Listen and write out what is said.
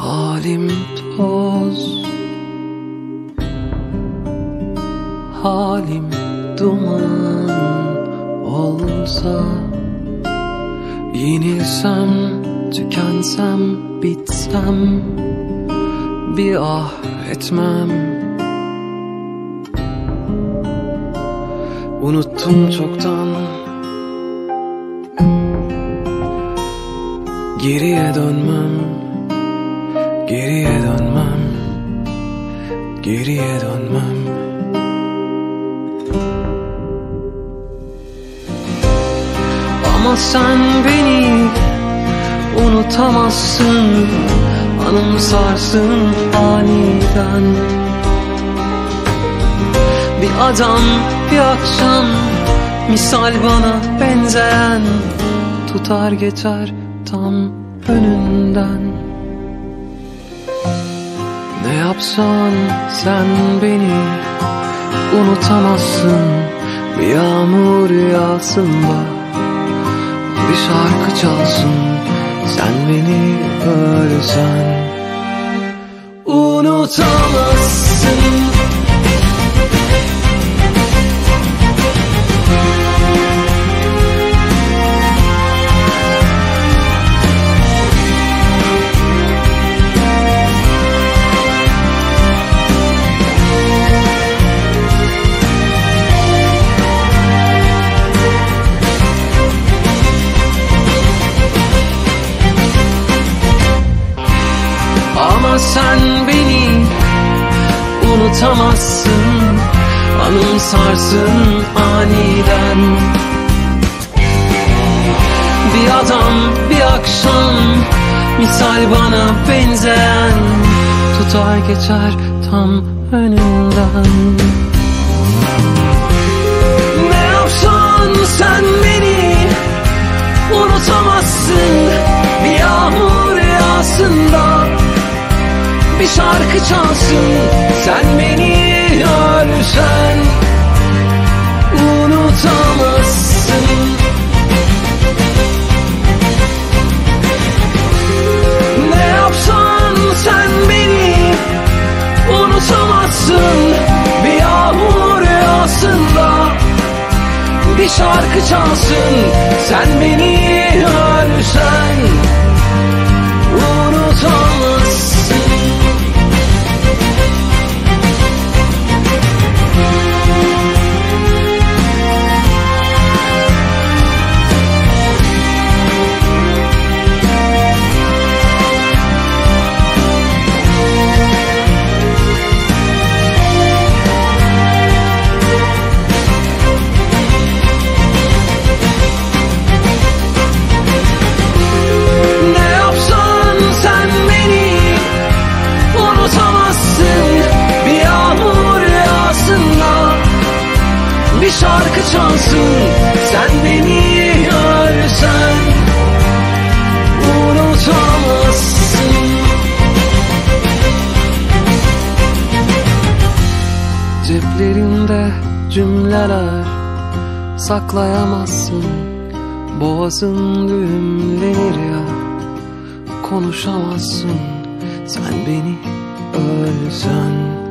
Halim toz Halim duman olsa Yenilsem, tükensem, bitsem Bir ah etmem. Unuttum çoktan. Geriye dönmem Geriye dönmem. Geriye dönmem. Ama sen beni unutamazsın. Anımsarsın aniden. Bir adam bir akşam. Misal bana benzeyen. Tutar geçer tam önünden Ne yapsan sen beni unutamazsın. Bir yağmur yağsın da bir şarkı çalsın. Sen beni ölsen Unutamazsın sen beni unutamazsın Anımsarsın aniden. Bir adam bir akşam Misal bana benzeyen Tutar geçer tam önünden. Ne yapsan sen beni bir şarkı çalsın. Sen beni ölsen Unutamazsın. Ne yapsan sen beni Unutamazsın. Bir yağmur yağsın da Bir şarkı çalsın. Sen beni çalsın. Sen beni ölsen unutamazsın. Ceplerinde cümleler saklayamazsın. Boğazın düğümlenir ya Konuşamazsın. Sen beni ölsen